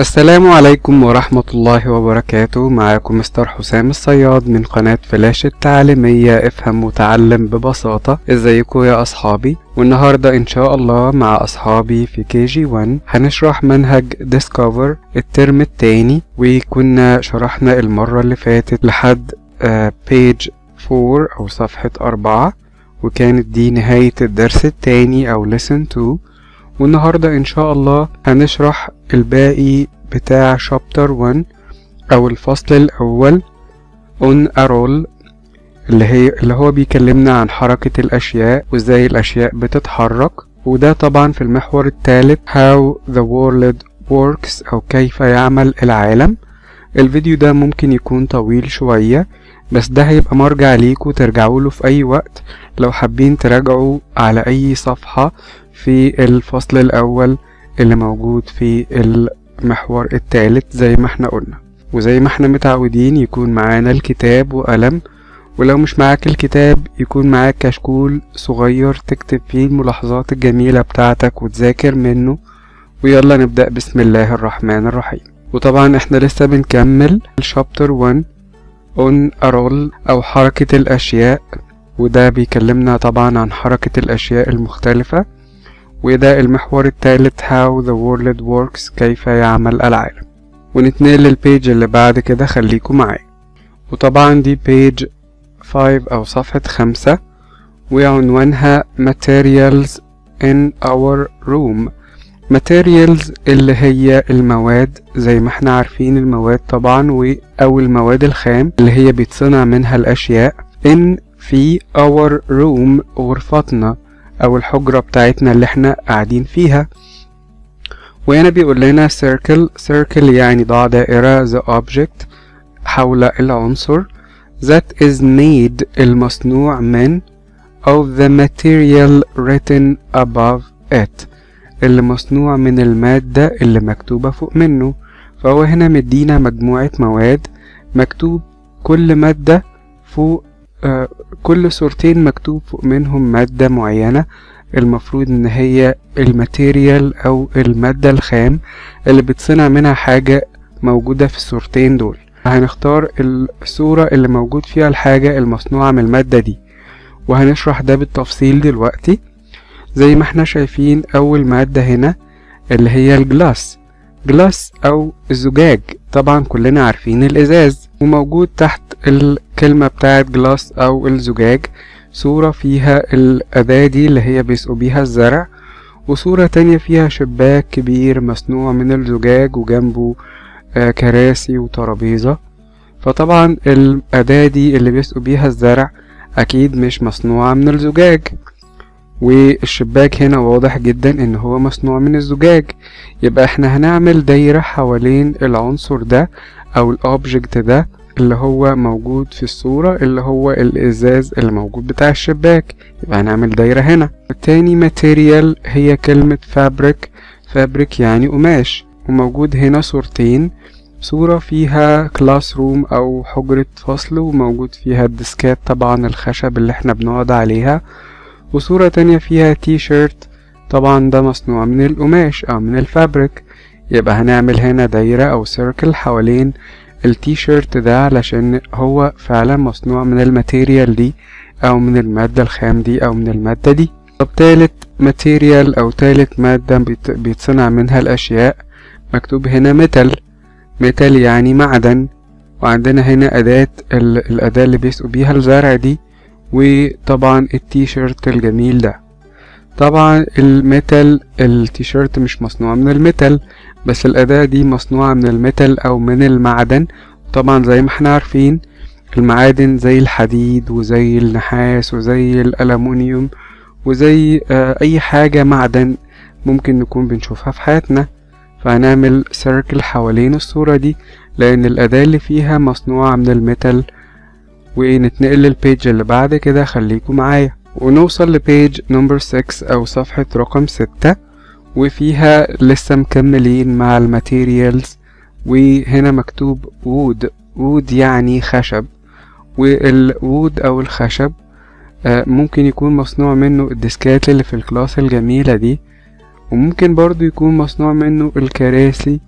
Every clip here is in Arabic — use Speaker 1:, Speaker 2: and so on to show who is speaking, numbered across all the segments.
Speaker 1: السلام عليكم ورحمة الله وبركاته. معاكم مستر حسام الصياد من قناة فلاش التعليمية. افهم وتعلم ببساطة. ازيكم يا أصحابي؟ والنهاردة إن شاء الله مع أصحابي في KG 1 هنشرح منهج Discover الترم التاني وكنا شرحنا المرة اللي فاتت لحد page 4 أو صفحة 4 وكانت دي نهاية الدرس التاني أو lesson 2 والنهاردة إن شاء الله هنشرح الباقي بتاع شابتر 1 أو الفصل الأول on a roll اللي هي اللي هو بيكلمنا عن حركة الأشياء وإزاي الأشياء بتتحرك. وده طبعا في المحور الثالث how the world works أو كيف يعمل العالم. الفيديو ده ممكن يكون طويل شوية بس ده هيبقى مرجع ليكوا ترجعوا له في أي وقت. لو حابين تراجعوا على أي صفحة في الفصل الأول اللي موجود في المحور الثالث زي ما إحنا قلنا. وزي ما إحنا متعودين يكون معانا الكتاب وقلم. ولو مش معاك الكتاب يكون معاك كشكول صغير تكتب فيه الملاحظات الجميلة بتاعتك وتذاكر منه. ويلا نبدأ بسم الله الرحمن الرحيم. وطبعا إحنا لسه بنكمل الشابتر 1 on a roll أو حركة الأشياء. وده بيكلمنا طبعا عن حركة الأشياء المختلفة. وده المحور الثالث how the world works كيف يعمل العالم. ونتنقل للبيج اللي بعد كده خليكم معايا. وطبعا دي بيج 5 أو صفحة خمسة. وعنوانها materials in our room. Materials اللي هي المواد زي ما إحنا عارفين المواد طبعا و أو المواد الخام اللي هي بيتصنع منها الأشياء. In في our room غرفتنا. أو الحجرة بتاعتنا اللي إحنا قاعدين فيها. وهنا بيقول لنا circle circle يعني ضع دائرة the object حول العنصر. That is made المصنوع من of the material written above it. اللي مصنوع من المادة اللي مكتوبة فوق منه. فهو هنا مدينا مجموعة مواد. مكتوب كل مادة فوق كل صورتين مكتوب فوق منهم مادة معينة. المفروض إن هي الماتيريال أو المادة الخام اللي بتصنع منها حاجة موجودة في الصورتين دول. هنختار الصورة اللي موجود فيها الحاجة المصنوعة من المادة دي وهنشرح ده بالتفصيل دلوقتي. زي ما إحنا شايفين أول مادة هنا اللي هي ال glass. glass أو الزجاج. طبعا كلنا عارفين الإزاز وموجود تحت الكلمة بتاعت glass أو الزجاج. صورة فيها الأداة دي اللي هي بيسقوا بيها الزرع وصورة تانية فيها شباك كبير مصنوع من الزجاج وجنبه آه كراسي وترابيزة. فطبعا الأداة دي اللي بيسقوا بيها الزرع أكيد مش مصنوعة من الزجاج. والشباك هنا واضح جدا إن هو مصنوع من الزجاج. يبقى إحنا هنعمل دايرة حوالين العنصر ده أو ال object ده اللي هو موجود في الصورة اللي هو الإزاز اللي موجود بتاع الشباك. يبقى هنعمل دايرة هنا. التاني material هي كلمة fabric fabric يعني قماش. وموجود هنا صورتين. صورة فيها classroom أو حجرة فصل وموجود فيها الديسكات طبعا الخشب اللي إحنا بنقعد عليها. وصورة تانية فيها تي شيرت طبعا ده مصنوع من القماش أو من ال fabric. يبقى هنعمل هنا دايرة أو circle حوالين التي شيرت ده علشان هو فعلا مصنوع من ال material دي أو من المادة الخام دي أو من المادة دي. طب تالت material أو تالت مادة بيتصنع منها الأشياء. مكتوب هنا metal metal يعني معدن. وعندنا هنا أداة الأداة اللي بيسقوا بيها الزرع دي. وطبعا التيشيرت الجميل ده. طبعا ال metal التيشيرت مش مصنوع من ال metal بس الأداة دي مصنوعة من ال metal أو من المعدن. طبعا زي ما إحنا عارفين المعادن زي الحديد وزي النحاس وزي الألمونيوم وزي آه أي حاجة معدن ممكن نكون بنشوفها في حياتنا. فهنعمل circle حوالين الصورة دي لأن الأداة اللي فيها مصنوعة من ال metal ونتنقل لل page اللي بعد كده. خليكم معايا. ونوصل ل page number 6 أو صفحة رقم 6 وفيها لسه مكملين مع ال materials. وهنا مكتوب wood wood يعني خشب. وال wood أو الخشب ممكن يكون مصنوع منه الديسكات اللي في ال class الجميلة دي. وممكن برضو يكون مصنوع منه الكراسي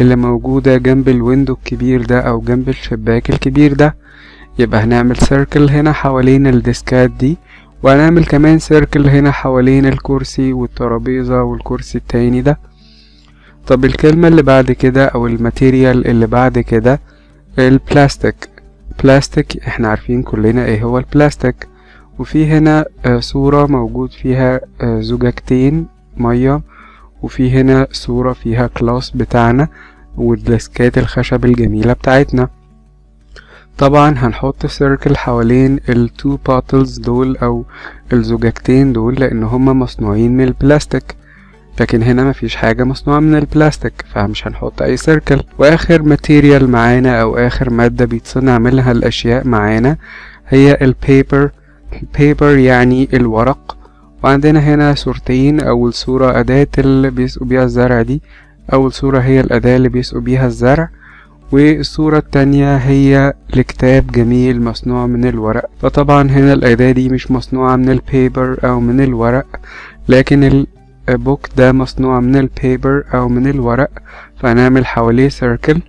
Speaker 1: اللي موجودة جنب ال window الكبير ده أو جنب الشباك الكبير ده. يبقى هنعمل circle هنا حوالين الديسكات دي وهنعمل كمان circle هنا حوالين الكرسي والترابيزة والكرسي التاني ده. طب الكلمة اللي بعد كده أو ال material اللي بعد كده البلاستيك بلاستيك إحنا عارفين كلنا إيه هو البلاستيك وفي هنا آه صورة موجود فيها آه زجاجتين مية. وفي هنا صورة فيها class بتاعنا والديسكات الخشب الجميلة بتاعتنا. طبعا هنحط circle حوالين ال two bottles دول أو الزجاجتين دول لأن هما مصنوعين من البلاستيك. لكن هنا مفيش حاجة مصنوعة من البلاستيك فمش هنحط أي circle وآخر material معانا أو آخر مادة بيتصنع منها الأشياء معانا هي ال paper ال paper يعني الورق. وعندنا هنا صورتين أول صورة أداة اللي بيسقوا بيها الزرع دي أول صورة هي الأداة اللي بيسقوا بيها الزرع. والصورة التانية هي لكتاب جميل مصنوع من الورق. فطبعا هنا الأداة دي مش مصنوعة من ال paper أو من الورق لكن ال book ده مصنوع من ال paper أو من الورق. فهنعمل حواليه circle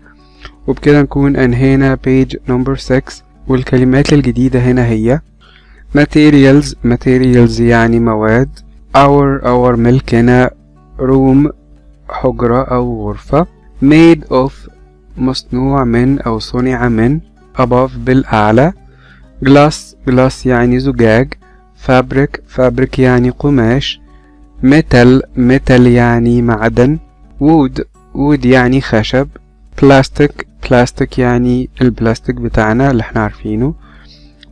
Speaker 1: وبكده نكون أنهينا page number 6 والكلمات الجديدة هنا هي materials. materials يعني مواد. our our ملكنا room حجرة أو غرفة. made of مصنوع من أو صنع من above بالأعلى. Glass glass يعني زجاج. Fabric fabric يعني قماش. Metal metal يعني معدن. Wood wood يعني خشب. Plastic plastic يعني البلاستيك بتاعنا اللي إحنا عارفينه.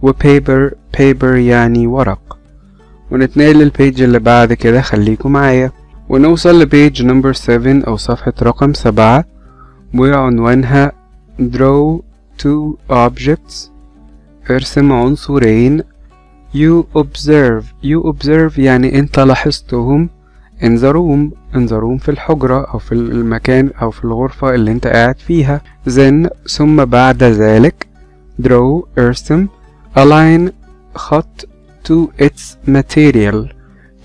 Speaker 1: و paper paper يعني ورق. ونتنقل لل page اللي بعد كده خليكم معايا. ونوصل ل page number 7 أو صفحة رقم سبعة. وعنوانها draw two objects. ارسم عنصرين. You observe. You observe يعني انت لاحظتهم. in the room في الحجرة أو في المكان أو في الغرفة اللي انت قاعد فيها. Then ثم بعد ذلك draw ارسم. A line خط to its material.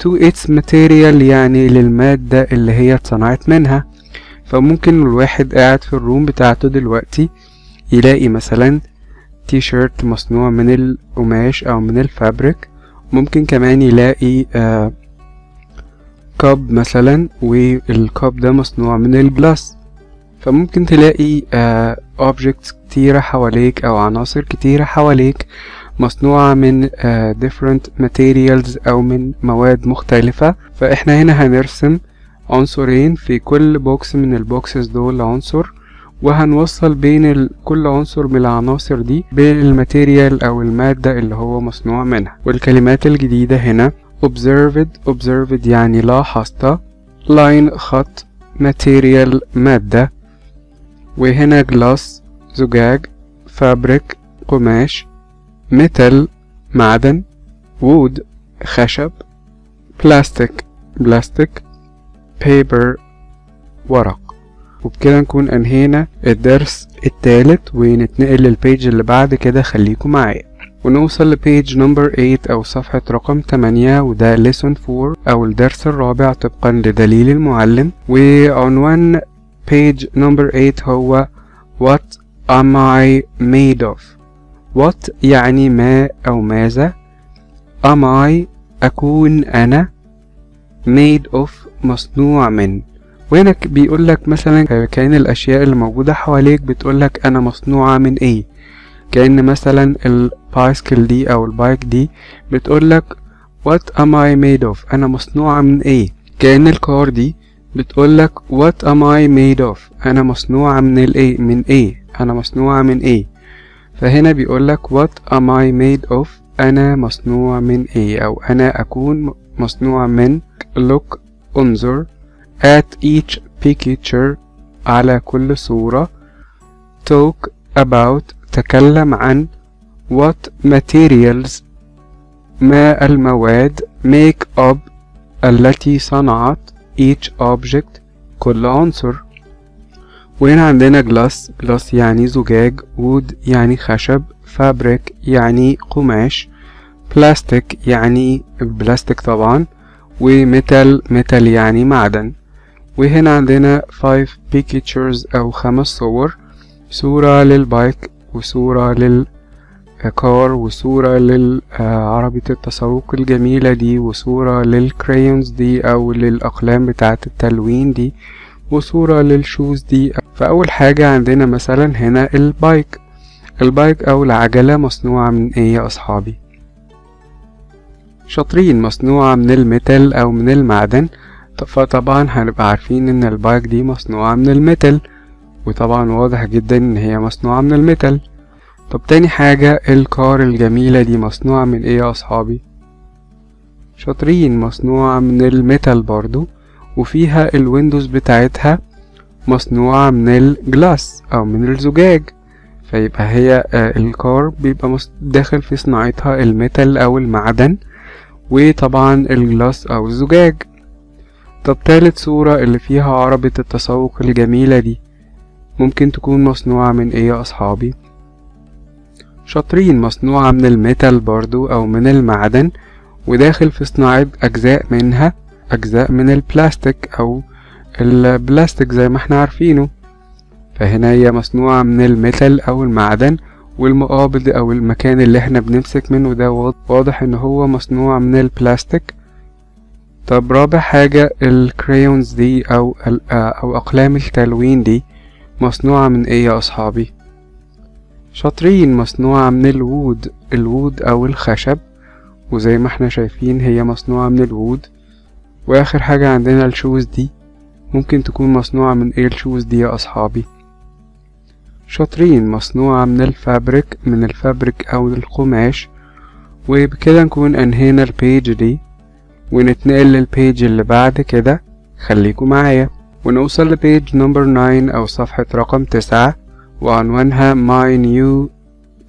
Speaker 1: To its material يعني للمادة اللي هي اتصنعت منها. فممكن الواحد قاعد في ال room بتاعته دلوقتي يلاقي مثلا تي شيرت مصنوع من القماش أو من ال fabric. ممكن كمان يلاقي آه cup مثلا وال cup ده مصنوع من ال glass. فممكن تلاقي آه objects كتيرة حواليك أو عناصر كتيرة حواليك مصنوعة من آه different materials أو من مواد مختلفة. فإحنا هنا هنرسم عنصرين في كل box من ال boxes دول عنصر وهنوصل بين. كل عنصر من العناصر دي بين ال material أو المادة اللي هو مصنوع منها والكلمات الجديدة هنا observed observed يعني لاحظت line خط material مادة وهنا glass زجاج fabric قماش metal معدن wood خشب plastic بلاستيك paper ورق. وبكده نكون انهينا الدرس التالت ونتنقل للبيج اللي بعد كده. خليكم معايا. ونوصل ل page number 8 أو صفحة رقم 8 وده lesson 4 أو الدرس الرابع طبقا لدليل المعلم. وعنوان page number 8 هو what am I made of what يعني ما أو ماذا؟ am I أكون أنا؟ Made of مصنوع من. وهنا بيقول لك مثلا كأن الأشياء اللي موجودة حواليك بتقول لك أنا مصنوعة من إيه. كأن مثلا البايسكل دي أو البايك دي بتقول لك what am I made of. أنا مصنوعة من إيه. كأن الكار دي بتقول لك what am I made of. أنا مصنوعة من الإيه من إيه. أنا مصنوعة من إيه. فهنا بيقول لك what am I made of. أنا مصنوع من إيه. أو أنا أكون مصنوع من look انظر at each picture على كل صورة talk about تكلم عن what materials ما المواد make up التي صنعت each object كل عنصر. وهنا عندنا glass glass يعني زجاج wood يعني خشب fabric يعني قماش. Plastic يعني بلاستيك طبعا و metal metal يعني معدن. وهنا عندنا 5 pictures أو خمس صور صورة لل bike وصورة لل car وصورة للعربية التسوق الجميلة دي وصورة لل crayons دي أو للأقلام بتاعة التلوين دي وصورة لل shoes دي. فأول حاجة عندنا مثلا هنا ال bike. ال bike أو العجلة مصنوعة من إيه يا أصحابي؟ شاطرين مصنوعة من ال metal أو من المعدن. فطبعا هنبقى عارفين إن ال bike دي مصنوعة من ال metal وطبعا واضح جدا إن هي مصنوعة من ال metal. طب تاني حاجة ال car الجميلة دي مصنوعة من إيه يا أصحابي؟ شاطرين مصنوعة من ال metal برضو. وفيها ال windows بتاعتها مصنوعة من ال glass أو من الزجاج. فيبقى هي ال car بيبقى داخل في صناعتها ال metal أو المعدن. وطبعا ال glass أو الزجاج طب تالت صورة اللي فيها عربة التسوق الجميلة دي ممكن تكون مصنوعة من إيه يا أصحابي؟ شاطرين مصنوعة من ال metal برضو أو من المعدن وداخل في صناعة أجزاء منها أجزاء من البلاستيك أو البلاستيك زي ما إحنا عارفينه فهنا هي مصنوعة من ال metal أو المعدن والمقابض أو المكان اللي إحنا بنمسك منه ده واضح إن هو مصنوع من البلاستيك طب رابع حاجة ال crayons دي أو أو أقلام التلوين دي مصنوعة من إيه يا أصحابي؟ شاطرين مصنوعة من ال wood ال wood أو الخشب وزي ما إحنا شايفين هي مصنوعة من ال wood وآخر حاجة عندنا ال shoes دي ممكن تكون مصنوعة من إيه ال shoes دي يا أصحابي؟ شاطرين مصنوعة من ال fabric من ال fabric أو القماش. وبكده نكون أنهينا ال page دي ونتنقل لل page اللي بعد كده. خليكوا معايا. ونوصل ل page number 9 أو صفحة رقم تسعة وعنوانها My New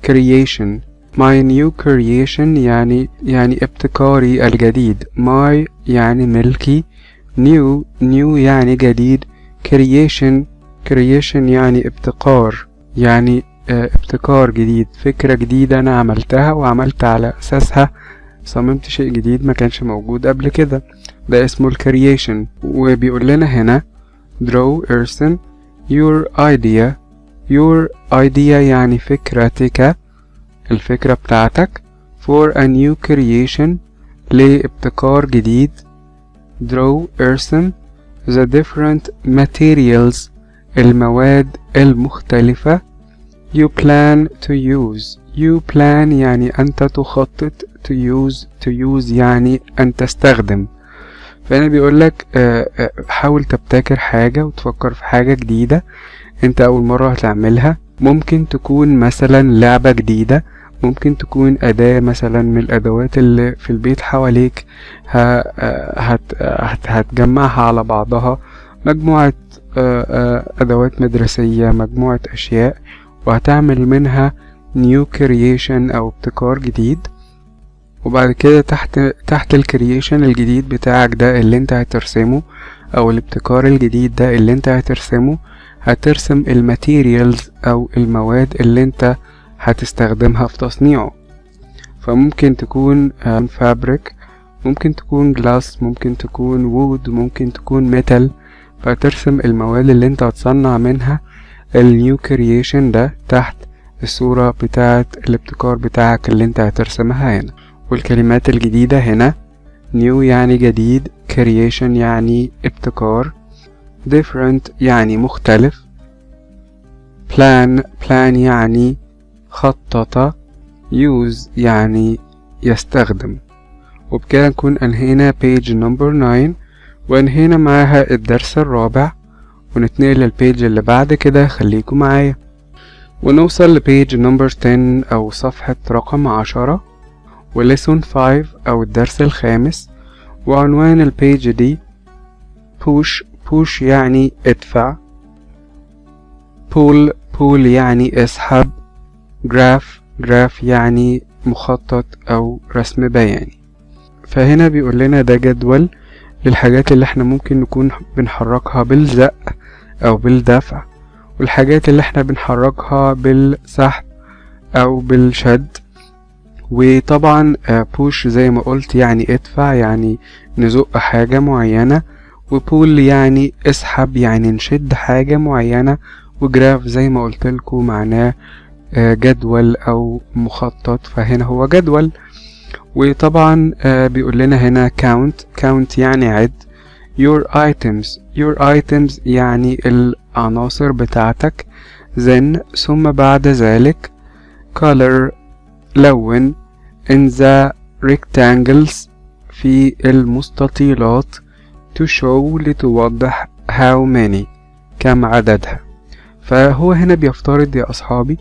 Speaker 1: Creation. My New Creation يعني يعني ابتكاري الجديد. My يعني ملكي. New New يعني جديد. Creation Creation يعني ابتكار. يعني آه ابتكار جديد فكرة جديدة أنا عملتها وعملت على أساسها صممت شيء جديد ما كانش موجود قبل كده. ده اسمه الكرييشن وبيقول لنا هنا draw ارسم your idea. Your idea يعني فكرتك الفكرة بتاعتك. For a new creation لابتكار جديد draw ارسم the different materials المواد المختلفة. You plan to use. You plan يعني أنت تخطط to use. To use يعني أن تستخدم. فهنا بيقولك حاول تبتكر حاجة وتفكر في حاجة جديدة. أنت أول مرة هتعملها. ممكن تكون مثلا لعبة جديدة. ممكن تكون أداة مثلا من الأدوات اللي في البيت حواليك. هت هتجمعها على بعضها. مجموعة أدوات مدرسية مجموعة أشياء وهتعمل منها new creation أو ابتكار جديد. وبعد كده تحت تحت ال creation الجديد بتاعك ده اللي انت هترسمه أو الابتكار الجديد ده اللي انت هترسمه هترسم ال materials أو المواد اللي انت هتستخدمها في تصنيعه. فممكن تكون fabric ممكن تكون glass ممكن تكون wood ممكن تكون metal فترسم المواد اللي انت هتصنع منها ال new creation ده تحت الصورة بتاعة الابتكار بتاعك اللي انت هترسمها هنا. والكلمات الجديدة هنا new يعني جديد creation يعني ابتكار different يعني مختلف plan plan يعني خطط use يعني يستخدم. وبكده نكون أنهينا page number 9 وأنهينا معاها الدرس الرابع ونتنقل لل page اللي بعد كده. خليكم معايا. ونوصل ل page number 10 أو صفحة رقم عشرة و lesson 5 أو الدرس الخامس. وعنوان ال page دي push push يعني ادفع. pull pull يعني اسحب. graph graph يعني مخطط أو رسم بياني. فهنا بيقول لنا ده جدول للحاجات اللي إحنا ممكن نكون بنحركها بالزق أو بالدفع والحاجات اللي إحنا بنحركها بالسحب أو بالشد. وطبعا بوش زي ما قلت يعني ادفع يعني نزق حاجة معينة وبول يعني اسحب يعني نشد حاجة معينة وجراف زي ما قلت لكم معناه جدول أو مخطط. فهنا هو جدول. وطبعا بيقول لنا هنا count. count يعني عد. your items. your items يعني العناصر بتاعتك. then ثم بعد ذلك color لون. in the rectangles في المستطيلات to show لتوضح how many كم عددها. فهو هنا بيفترض يا أصحابي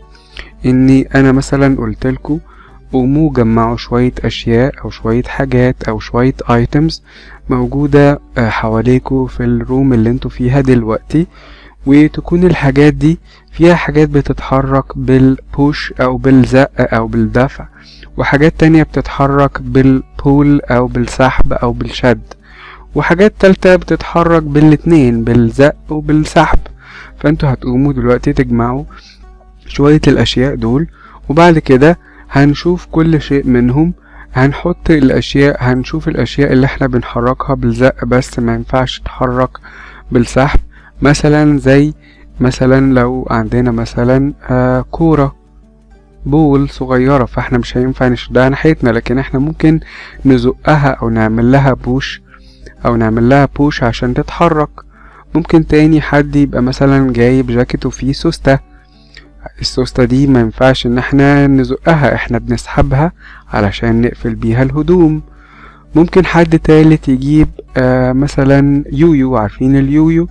Speaker 1: إني أنا مثلا قلتلكوا قوموا جمعوا شوية أشياء أو شوية حاجات أو شوية ايتمز موجودة حواليكوا في الروم اللي أنتوا فيها دلوقتي. وتكون الحاجات دي فيها حاجات بتتحرك بالبوش أو بالزق أو بالدفع وحاجات تانية بتتحرك بالبول أو بالسحب أو بالشد وحاجات تالتة بتتحرك بالاتنين بالزق وبالسحب. فانتوا هتقوموا دلوقتي تجمعوا شوية الأشياء دول وبعد كده هنشوف كل شيء منهم هنحط الأشياء هنشوف الأشياء اللي إحنا بنحركها بالزق بس ما ينفعش تتحرك بالسحب. مثلا زي مثلا لو عندنا مثلا آه كورة بول صغيرة فاحنا مش هينفع نشدها ناحيتنا لكن إحنا ممكن نزقها أو نعمل لها بوش أو نعمل لها بوش عشان تتحرك. ممكن تاني حد يبقى مثلا جايب جاكيت وفيه سوستة السوستة دي ما ينفعش إن إحنا نزقها إحنا بنسحبها علشان نقفل بيها الهدوم. ممكن حد تالت يجيب آه مثلا يويو عارفين اليويو؟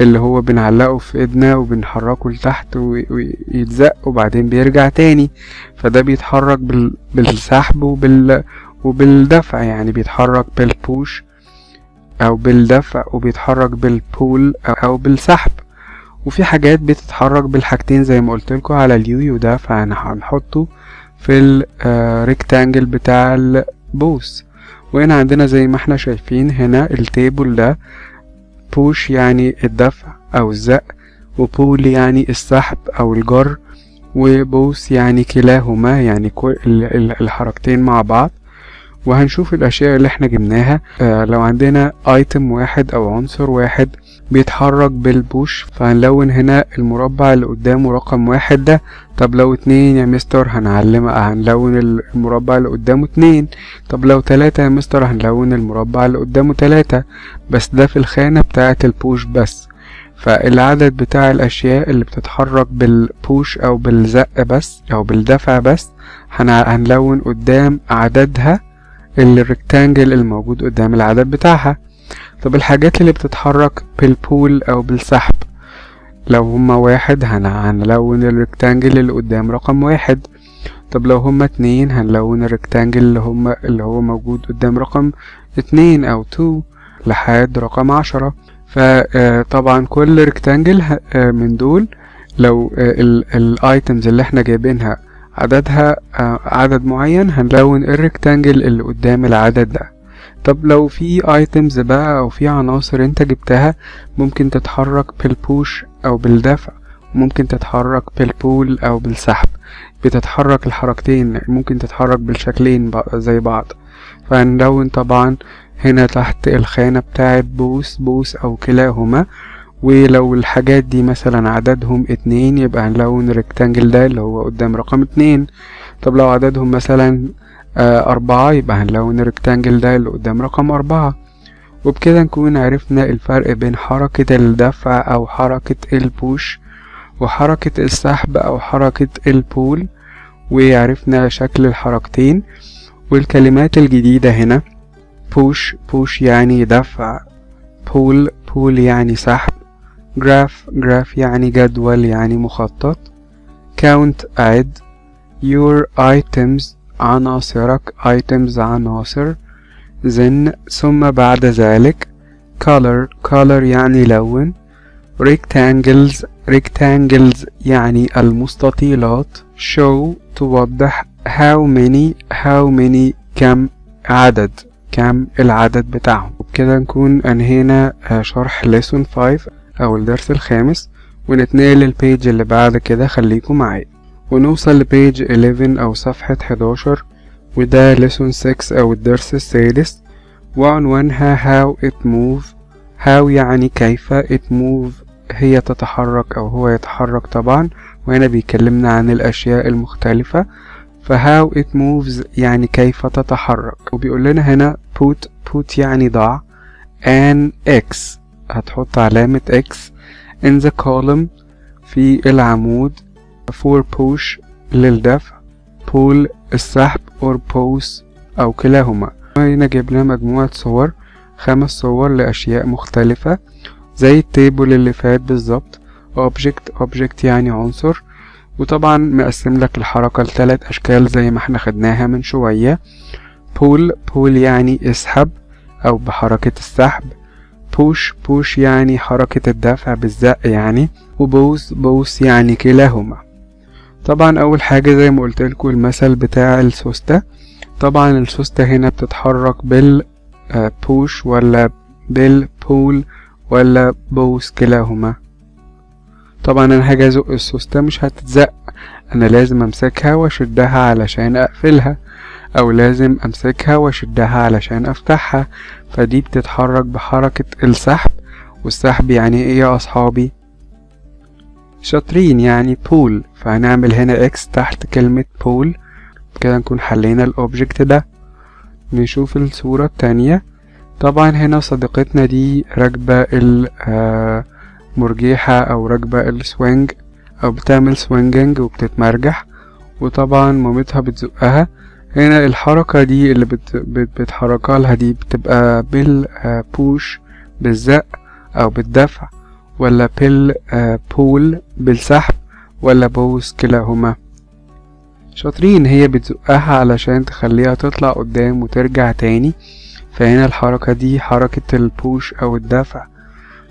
Speaker 1: اللي هو بنعلقه في إيدنا وبنحركه لتحت ويتزق وبعدين بيرجع تاني. فده بيتحرك بال... بالسحب وبال... وبالدفع يعني بيتحرك بالبوش أو بالدفع وبيتحرك بالبول أو بالسحب. وفي حاجات بتتحرك بالحاجتين زي ما قلت لكم على اليويو ده فهنحطه في ال rectangle بتاع ال both وهنا عندنا زي ما إحنا شايفين هنا ال table ده push يعني الدفع أو الزق و pull يعني السحب أو الجر و both يعني كلاهما يعني كل الحركتين مع بعض. وهنشوف الأشياء اللي إحنا جبناها آه لو عندنا item واحد أو عنصر واحد بيتحرك بال push فهنلون هنا المربع اللي قدامه رقم واحد ده. طب لو اتنين يا مستر هنعلم هنلون المربع اللي قدامه اتنين. طب لو تلاتة يا مستر هنلون المربع اللي قدامه تلاتة. بس ده في الخانة بتاعة ال push بس. فالعدد بتاع الأشياء اللي بتتحرك بال push أو بالزق بس أو بالدفع بس هنلون قدام عددها ال rectangle الموجود قدام العدد بتاعها. طب الحاجات اللي بتتحرك بال pull أو بالسحب لو هما واحد هنلون ال rectangle اللي قدام رقم واحد. طب لو هما اتنين هنلون ال rectangle اللي هما اللي هو موجود قدام رقم اتنين أو two لحد رقم عشرة. فطبعا كل rectangle من دول لو ال items اللي إحنا جايبينها عددها عدد معين هنلون ال rectangle اللي قدام العدد ده. طب لو في items بقى أو في عناصر أنت جبتها ممكن تتحرك بال push أو بالدفع. ممكن تتحرك بال pull أو بالسحب. بتتحرك الحركتين ممكن تتحرك بالشكلين زي بعض. فهنلون طبعا هنا تحت الخانة بتاعت both both أو كلاهما ولو الحاجات دي مثلا عددهم اتنين يبقى هنلون ال rectangle ده اللي هو قدام رقم اتنين. طب لو عددهم مثلا أربعة يبقى هنلون ال rectangle ده اللي قدام رقم أربعة. وبكده نكون عرفنا الفرق بين حركة الدفع أو حركة ال push وحركة السحب أو حركة ال pull وعرفنا شكل الحركتين. والكلمات الجديدة هنا push push يعني دفع pull pull يعني سحب graph graph يعني جدول يعني مخطط count عد your items عناصرك items عناصر. then ثم بعد ذلك color. color يعني لون. rectangles rectangles يعني المستطيلات. show توضح. how many how many كم عدد. كم العدد بتاعهم. وبكده نكون انهينا شرح lesson 5 أو الدرس الخامس. ونتنقل للبيج اللي بعد كده. خليكم معايا. ونوصل لبيج 11 أو صفحة 11 وده lesson 6 أو الدرس السادس. وعنوانها how it move. how يعني كيف it move. هي تتحرك أو هو يتحرك طبعا. وهنا بيكلمنا عن الأشياء المختلفة. فهاو it moves يعني كيف تتحرك. وبيقول لنا هنا put put يعني ضع an x. هتحط علامة x. in the column في العمود. For push للدفع pull السحب or pose أو كلاهما. هنا جبنا مجموعة صور خمس صور لأشياء مختلفة زي التيبل اللي فات بالظبط object object يعني عنصر. وطبعا مقسم لك الحركة لثلاث أشكال زي ما إحنا خدناها من شوية. pull pull يعني اسحب أو بحركة السحب. push push يعني حركة الدفع بالزق يعني. وبوس بوس يعني كلاهما. طبعا أول حاجة زي ما قلت لكم المثل بتاع السوستة. طبعا السوستة هنا بتتحرك بال بوش ولا بالبول ولا بوس كلاهما. طبعا أنا هاجي أزق السوستة مش هتتزق. أنا لازم أمسكها وأشدها علشان أقفلها أو لازم أمسكها وأشدها علشان أفتحها. فدي بتتحرك بحركة السحب. والسحب يعني إيه يا أصحابي؟ شاطرين يعني pull فهنعمل هنا X تحت كلمة pull كده نكون حلينا ال object ده. نشوف الصورة التانية. طبعا هنا صديقتنا دي راكبة المرجيحة أو راكبة ال swing أو بتعمل swinging وبتتمرجح. وطبعا مامتها بتزقها. هنا الحركة دي اللي بت بتحركها لها دي بتبقى بال push بالزق أو بالدفع. ولا بال pull بالسحب ولا both كلاهما. شاطرين هي بتزقها علشان تخليها تطلع قدام وترجع تاني. فهنا الحركة دي حركة ال push أو الدفع.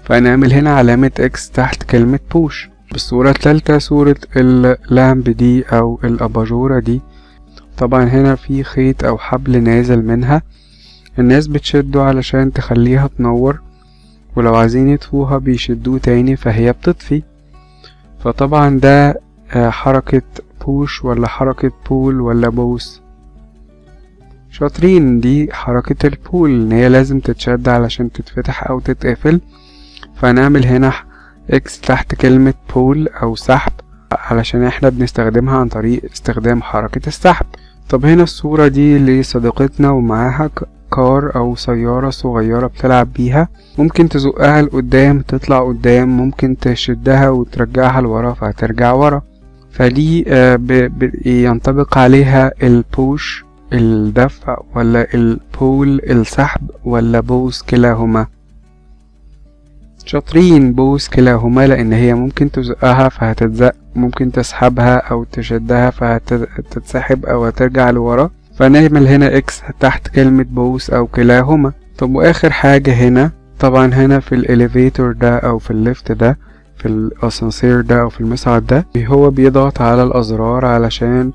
Speaker 1: فنعمل هنا علامة X تحت كلمة push. بالصورة التالتة صورة ال lamp دي أو الأباجورة دي. طبعا هنا في خيط أو حبل نازل منها. الناس بتشده علشان تخليها تنور. ولو عايزين يطفوها بيشدوه تاني فهي بتطفي. فطبعا ده حركة push ولا حركة pull ولا both شاطرين دي حركة ال pull إن هي لازم تتشد علشان تتفتح أو تتقفل. فنعمل هنا X تحت كلمة pull أو سحب علشان إحنا بنستخدمها عن طريق استخدام حركة السحب. طب هنا الصورة دي لصديقتنا ومعاها كار أو سيارة صغيرة بتلعب بيها ممكن تزقها لقدام تطلع قدام ممكن تشدها وترجعها لورا فهترجع ورا. فدي ينطبق عليها البوش الدفع ولا البول السحب ولا بوس كلاهما. شاطرين both كلاهما لأن هي ممكن تزقها فهتتزق ممكن تسحبها أو تشدها فهتتسحب أو هترجع لورا. فنعمل هنا X تحت كلمة both أو كلاهما. طب وآخر حاجة هنا؟ طبعا هنا في ال elevator ده أو في ال lift ده في الاسانسير ده أو في المصعد ده هو بيضغط على الأزرار علشان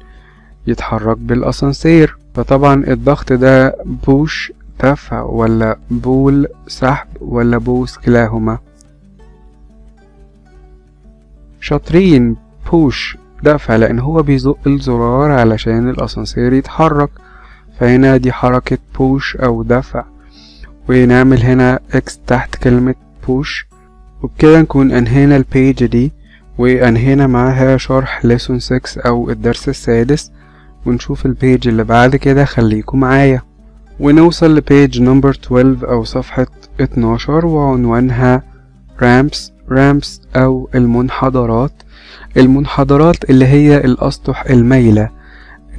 Speaker 1: يتحرك بالاسانسير فطبعا الضغط ده push دفع ولا pull سحب ولا both كلاهما. شاطرين. push. دفع لأن هو بيزق الزرار علشان الأسانسير يتحرك. فهنا دي حركة push أو دفع ونعمل هنا X تحت كلمة push وبكده نكون أنهينا ال page دي وأنهينا معاها شرح lesson 6 أو الدرس السادس. ونشوف ال page اللي بعد كده خليكم معايا. ونوصل ل page number 12 أو صفحة 12 وعنوانها ramps ramps أو المنحدرات. المنحدرات اللي هي الأسطح المايلة.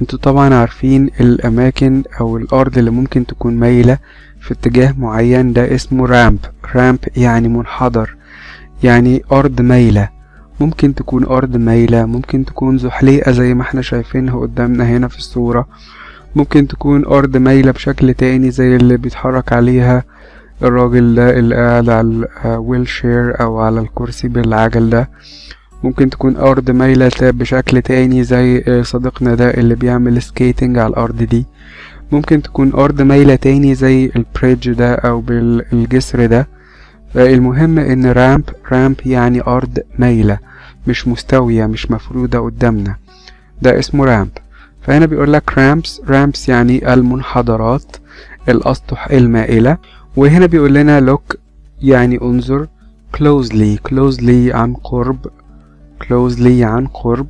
Speaker 1: أنتوا طبعا عارفين الأماكن أو الأرض اللي ممكن تكون مايلة في اتجاه معين ده اسمه ramp. ramp يعني منحدر يعني أرض مايلة. ممكن تكون أرض مايلة ممكن تكون زحليقة زي ما إحنا شايفينها قدامنا هنا في الصورة. ممكن تكون أرض مايلة بشكل تاني زي اللي بيتحرك عليها الراجل ده اللي قاعد على ال wheelchair أو على الكرسي بالعجل ده. ممكن تكون أرض مايلة بشكل تاني زي صديقنا ده اللي بيعمل skating على الأرض دي. ممكن تكون أرض مايلة تاني زي ال bridge ده أو بالجسر ده. فالمهم إن رامب رامب يعني أرض مايلة مش مستوية مش مفرودة قدامنا. ده اسمه رامب فهنا بيقول لك رامبس رامبس يعني المنحدرات الاسطح المائلة. وهنا بيقول لنا look يعني انظر closely closely عن قرب closely عن قرب.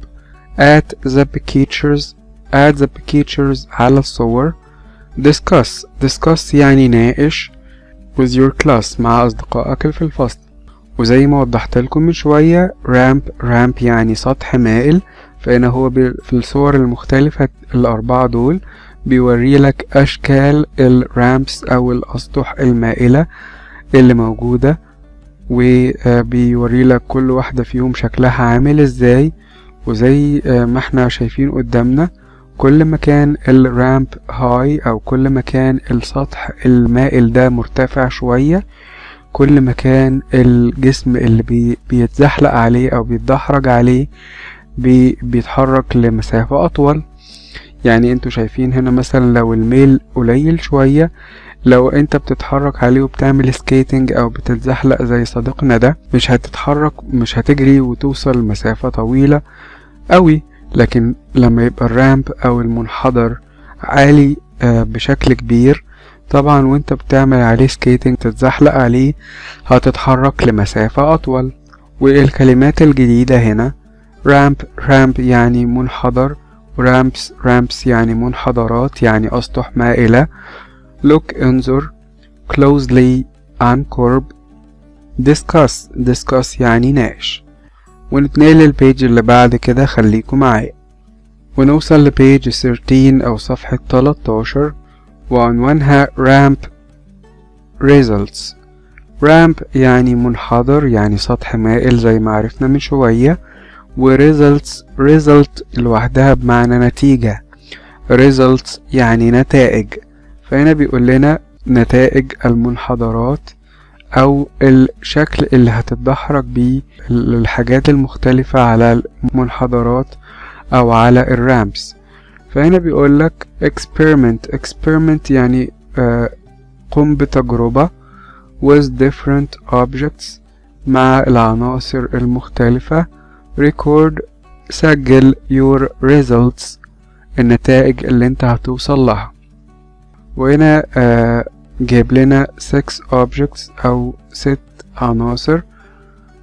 Speaker 1: At the pictures at the pictures على الصور. Discuss. Discuss يعني ناقش. With your class مع أصدقائك في الفصل. وزي ما وضحت لكم من شوية ramp ramp يعني سطح مائل. فهنا هو في الصور المختلفة الأربعة دول بيوري لك أشكال الرامبس أو الأسطح المائلة اللي موجودة. وبيوري لك كل واحدة فيهم شكلها عامل إزاي وزي ما إحنا شايفين قدامنا. كل ما كان ال ramp high أو كل ما كان السطح المائل ده مرتفع شوية. كل ما كان الجسم اللي بي بيتزحلق عليه أو بيتدحرج عليه بي بيتحرك لمسافة أطول. يعني أنتوا شايفين هنا مثلا لو الميل قليل شوية لو انت بتتحرك عليه وبتعمل skating أو بتتزحلق زي صديقنا ده مش هتتحرك مش هتجري وتوصل مسافة طويلة قوي. لكن لما يبقى ال ramp أو المنحدر عالي بشكل كبير طبعا وانت بتعمل عليه skating تتزحلق عليه هتتحرك لمسافة أطول. والكلمات الجديدة هنا ramp ramp يعني منحدر ramps ramps يعني منحدرات يعني أسطح مائلة. Look انظر closely عن قرب discuss discuss يعني ناقش. ونتنقل للبيج اللي بعد كده خليكم معايا. ونوصل لبيج 13 أو صفحة 13 وعنوانها ramp results. Ramp يعني منحدر يعني سطح مائل زي ما عرفنا من شوية. و results result لوحدها بمعنى نتيجة. Results يعني نتائج. فهنا بيقول لنا نتائج المنحدرات أو الشكل اللي هتتدحرج بيه الحاجات المختلفة على المنحدرات أو على الرامبس فهنا بيقول لك experiment. experiment يعني آه قم بتجربة with different objects مع العناصر المختلفة. record سجل your results. النتائج اللي انت هتوصل لها. وهنا آه جايب لنا 6 objects أو ست عناصر.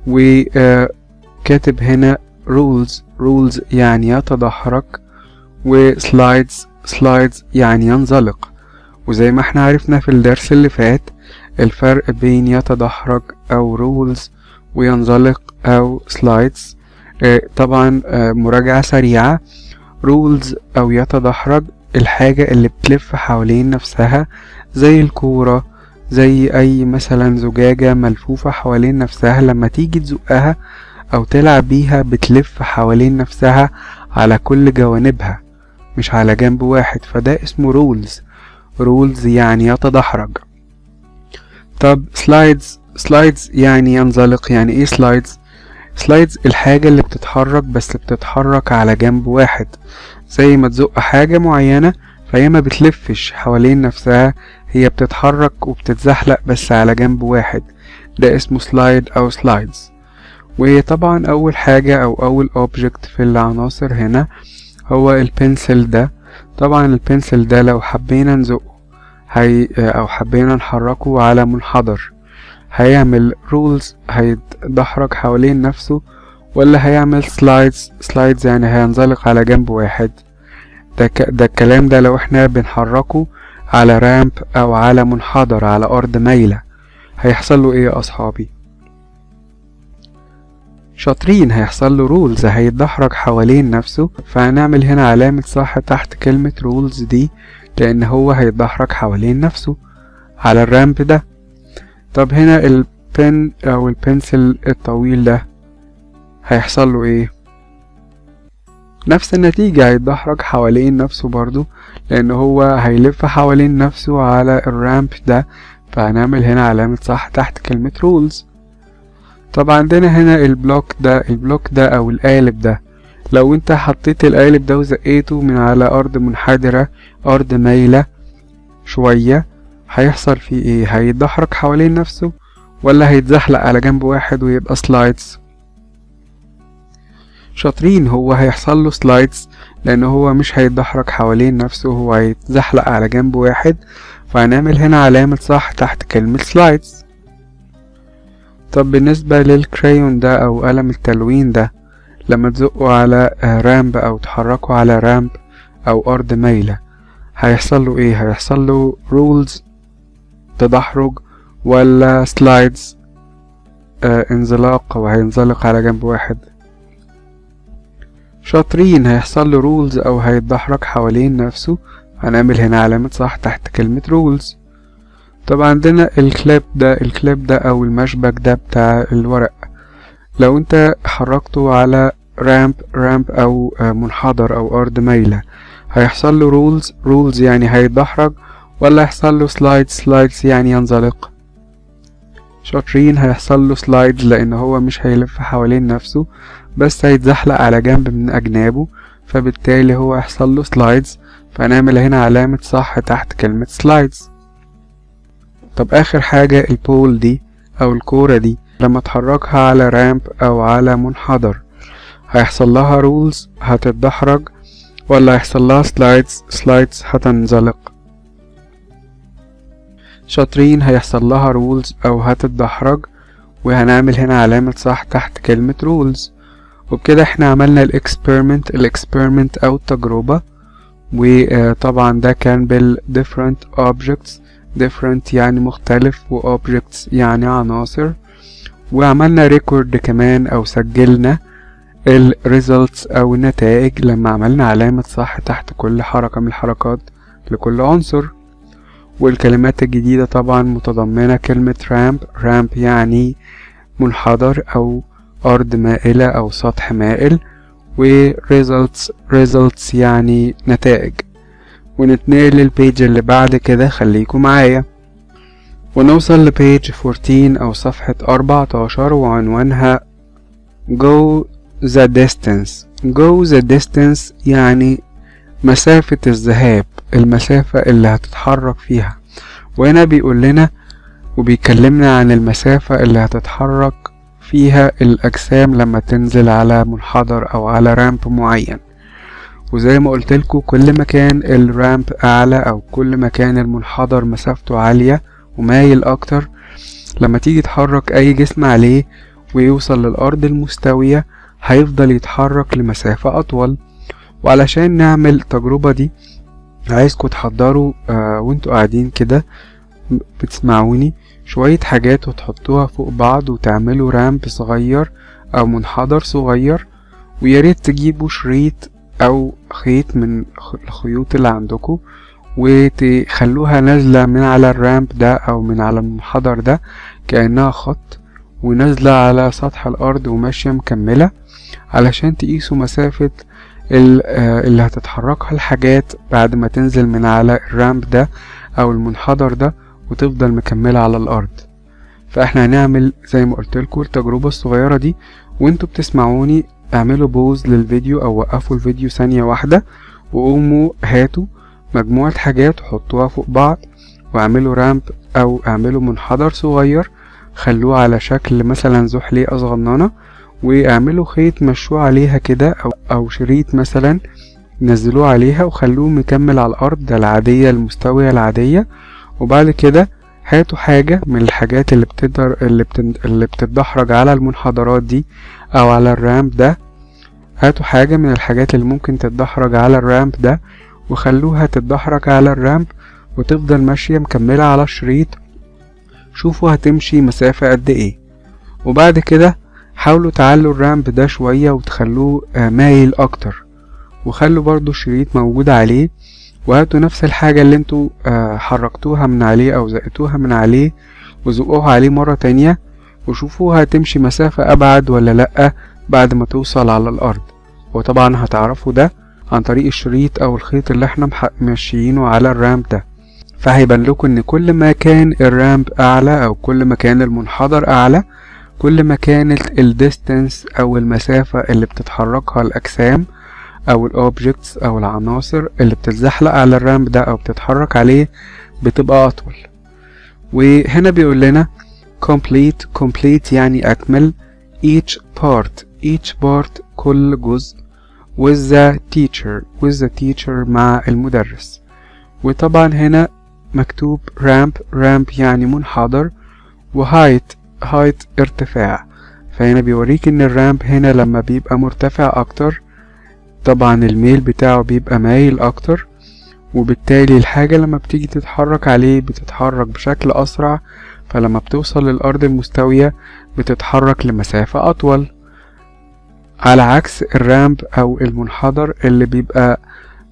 Speaker 1: وكاتب هنا rolls. rolls يعني يتدحرج. و slides slides يعني ينزلق. وزي ما إحنا عرفنا في الدرس اللي فات الفرق بين يتدحرج أو rolls وينزلق أو slides طبعا مراجعة سريعة. rolls أو يتدحرج الحاجة اللي بتلف حوالين نفسها زي الكورة زي أي مثلا زجاجة ملفوفة حوالين نفسها لما تيجي تزقها أو تلعب بيها بتلف حوالين نفسها على كل جوانبها مش على جنب واحد. فده اسمه rolls. rolls يعني يتدحرج. طب slides slides يعني ينزلق. يعني إيه slides slides الحاجة اللي بتتحرك بس بتتحرك على جنب واحد. زي ما تزق حاجة معينة فهي ما بتلفش حوالين نفسها هي بتتحرك وبتتزحلق بس على جنب واحد. ده اسمه slide أو slides وهي طبعا أول حاجة أو أول object في العناصر هنا هو ال pencil ده. طبعا ال pencil ده لو حبينا نزقه هي أو حبينا نحركه على منحدر. هيعمل rolls هيتدحرج حوالين نفسه ولا هيعمل slides slides يعني هينزلق على جنب واحد. ده, ك... ده الكلام ده لو إحنا بنحركه على ramp أو على منحدر على أرض مايلة هيحصل له إيه يا أصحابي؟ شاطرين هيحصل له rolls هيتدحرج حوالين نفسه. فهنعمل هنا علامة صح تحت كلمة rolls دي لأن هو هيتدحرج حوالين نفسه. على ال ramp ده طب هنا ال pen أو ال pencil الطويل ده هيحصل له إيه؟ نفس النتيجة هيتدحرج حوالين نفسه برضو لأن هو هيلف حوالين نفسه على ال ramp ده فهنعمل هنا علامة صح تحت كلمة rolls طب عندنا هنا ال block ده ال block ده أو القالب ده. لو أنت حطيت القالب ده وزقيته من على أرض منحدرة أرض مايلة شوية هيحصل فيه إيه؟ هيتدحرج حوالين نفسه ولا هيتزحلق على جنب واحد ويبقى slides شاطرين هو هيحصل له slides لأن هو مش هيتدحرج حوالين نفسه هو هيتزحلق على جنب واحد فهنعمل هنا علامة صح تحت كلمة slides طب بالنسبة لل crayon ده أو قلم التلوين ده لما تزقوا على ramp أو تحركوا على ramp أو أرض مايلة هيحصل له إيه؟ هيحصل له rolls تدحرج ولا slides آه انزلاق وهينزلق على جنب واحد. شاطرين هيحصل له rolls أو هيتدحرج حوالين نفسه. هنعمل هنا علامة صح تحت كلمة rolls طب عندنا الكليب ده الكليب ده أو المشبك ده بتاع الورق. لو أنت حركته على ramp ramp أو منحدر أو أرض مايلة هيحصل له rolls rolls يعني هيتدحرج ولا هيحصل له slide slides يعني ينزلق. شاطرين هيحصل له slides لأن هو مش هيلف حوالين نفسه بس هيتزحلق على جنب من أجنابه فبالتالي هو هيحصل له slides فنعمل هنا علامة صح تحت كلمة slides طب آخر حاجة ال ball دي أو الكورة دي لما تحركها على ramp أو على منحدر هيحصل لها rolls هتتدحرج ولا هيحصل لها slides slides هتنزلق. شاطرين هيحصل لها rolls أو هتتدحرج وهنعمل هنا علامة صح تحت كلمة rolls وبكده إحنا عملنا ال experiment ال experiment أو التجربة. وطبعا ده كان بال different objects different يعني مختلف و objects يعني عناصر. وعملنا record كمان أو سجلنا ال results أو النتائج لما عملنا علامة صح تحت كل حركة من الحركات لكل عنصر. والكلمات الجديدة طبعا متضمنة كلمة ramp. ramp يعني منحدر أو أرض مائلة أو سطح مائل و results results يعني نتائج. ونتنقل للبيج اللي بعد كده خليكم معايا. ونوصل لبيج 14 أو صفحة 14 وعنوانها go the distance. go the distance يعني مسافة الذهاب. المسافة اللي هتتحرك فيها. وهنا بيقول لنا وبيكلمنا عن المسافة اللي هتتحرك فيها الأجسام لما تنزل على منحدر أو على رامب معين. وزي ما قلت لكم كل ما كان الرامب أعلى أو كل ما كان المنحدر مسافته عالية ومايل أكتر لما تيجي تحرك أي جسم عليه ويوصل للأرض المستوية هيفضل يتحرك لمسافة أطول. وعلشان نعمل التجربة دي عايزكم تحضروا آه وانتوا قاعدين كده بتسمعوني شوية حاجات وتحطوها فوق بعض وتعملوا رامب صغير أو منحدر صغير وياريت تجيبوا شريط أو خيط من الخيوط اللي عندكم وتخلوها نازلة من على الرامب ده أو من على المنحدر ده كأنها خط ونازلة على سطح الأرض وماشية مكملة علشان تقيسوا مسافة اللي هتتحركها الحاجات بعد ما تنزل من على الرامب ده أو المنحدر ده وتفضل مكملة على الأرض. فإحنا هنعمل زي ما قلت لكم التجربة الصغيرة دي وانتوا بتسمعوني اعملوا بوز للفيديو أو وقفوا الفيديو ثانية واحدة وقوموا هاتوا مجموعة حاجات وحطوها فوق بعض واعملوا رامب أو اعملوا منحدر صغير خلوه على شكل مثلا زحليقة صغننة واعملوا خيط مشوه عليها كده أو, أو شريط مثلا نزلوه عليها وخلوه مكمل على الأرض العادية المستوية العادية. وبعد كده هاتوا حاجة من الحاجات اللي بتقدر اللي, بتن... اللي بتتدحرج على المنحدرات دي أو على الرامب ده. هاتوا حاجة من الحاجات اللي ممكن تتدحرج على الرامب ده وخلوها تتدحرج على الرامب وتفضل ماشية مكملة على الشريط. شوفوا هتمشي مسافة قد إيه. وبعد كده حاولوا تعلوا الرامب ده شوية وتخلوه مايل أكتر. وخلوا برضو الشريط موجود عليه. وهاتوا نفس الحاجة اللي أنتوا حركتوها من عليه أو زقتوها من عليه وزقوها عليه مرة تانية. وشوفوها هتمشي مسافة أبعد ولا لأ بعد ما توصل على الأرض. وطبعا هتعرفوا ده عن طريق الشريط أو الخيط اللي إحنا ماشيينه على ال ramp ده. فهيبان لكم إن كل ما كان ال ramp أعلى أو كل ما كان المنحدر أعلى. كل ما كانت ال distance أو المسافة اللي بتتحركها الأجسام أو ال objects أو العناصر اللي بتتزحلق على ال ramp ده أو بتتحرك عليه بتبقى أطول. وهنا بيقول لنا complete complete يعني أكمل. each part each part كل جزء with the teacher with the teacher مع المدرس. وطبعا هنا مكتوب ramp ramp يعني منحدر. و height height ارتفاع. فهنا بيوريك إن ال ramp هنا لما بيبقى مرتفع أكتر طبعا الميل بتاعه بيبقى مايل أكتر وبالتالي الحاجة لما بتيجي تتحرك عليه بتتحرك بشكل أسرع فلما بتوصل للأرض المستوية بتتحرك لمسافة أطول. على عكس الرامب أو المنحدر اللي بيبقى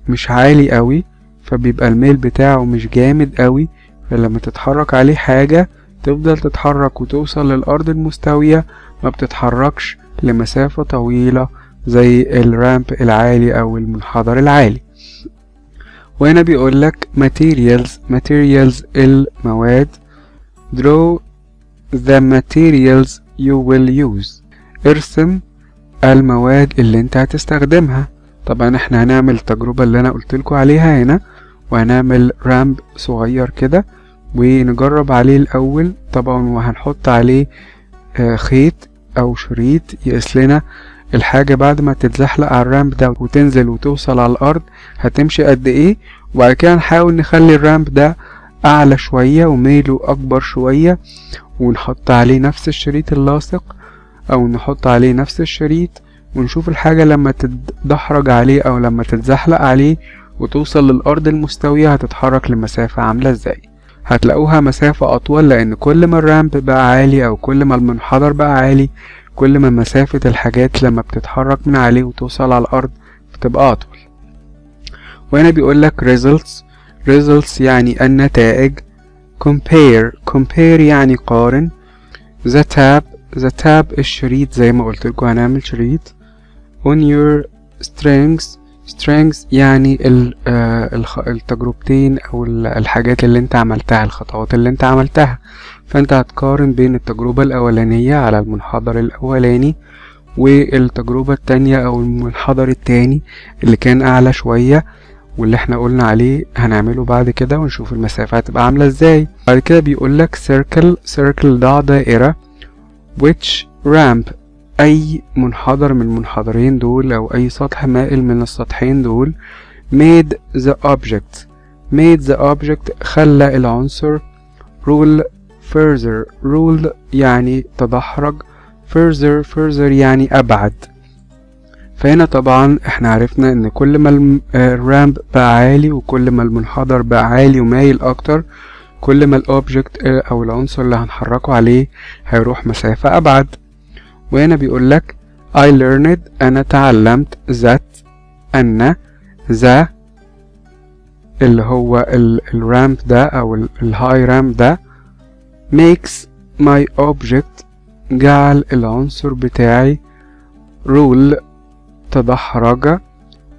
Speaker 1: مش عالي قوي فبيبقى الميل بتاعه مش جامد قوي فلما تتحرك عليه حاجة تفضل تتحرك وتوصل للأرض المستوية ما بتتحركش لمسافة طويلة زي الرامب العالي أو المنحدر العالي. وهنا بيقولك materials materials المواد. Draw the materials you will use. ارسم المواد اللي انت هتستخدمها. طبعا إحنا هنعمل التجربة اللي أنا قلتلكوا عليها هنا وهنعمل رامب صغير كده. ونجرب عليه الأول. طبعا وهنحط عليه خيط أو شريط يقيس لنا الحاجة بعد ما تتزحلق على الرامب ده وتنزل وتوصل على الأرض هتمشي قد إيه. وبعد كده نحاول نخلي الرامب ده أعلى شوية وميله أكبر شوية ونحط عليه نفس الشريط اللاصق أو نحط عليه نفس الشريط ونشوف الحاجة لما تتدحرج عليه أو لما تتزحلق عليه وتوصل للأرض المستوية هتتحرك لمسافة عاملة إزاي. هتلاقوها مسافة أطول لأن كل ما الرامب بقى عالي أو كل ما المنحدر بقى عالي كل ما مسافة الحاجات لما بتتحرك من عليه وتوصل على الأرض بتبقى أطول. وهنا بيقولك results results يعني النتائج compare compare يعني قارن the tab the tab الشريط زي ما قلت لكم هنعمل شريط on your strengths strengths يعني uh, التجربتين أو الحاجات اللي أنت عملتها الخطوات اللي أنت عملتها. فأنت هتقارن بين التجربة الأولانية على المنحدر الأولاني والتجربة التانية أو المنحدر التاني اللي كان أعلى شوية واللي إحنا قلنا عليه هنعمله بعد كده ونشوف المسافة هتبقى عاملة إزاي. بعد كده بيقولك circle circle ضع دائرة which ramp أي منحدر من المنحدرين دول أو أي سطح مائل من السطحين دول made the object. made the object خلى العنصر roll further. roll يعني تدحرج. further further يعني أبعد. فهنا طبعا إحنا عرفنا إن كل ما ال ramp بقى عالي وكل ما المنحدر بقى عالي ومايل أكتر كل ما ال object أو العنصر اللي هنحركه عليه هيروح مسافة أبعد. وهنا بيقولك I learned أنا تعلمت that أن the اللي هو الرامب ده أو الهاي رامب ده makes my object جعل العنصر بتاعي rule تدحرج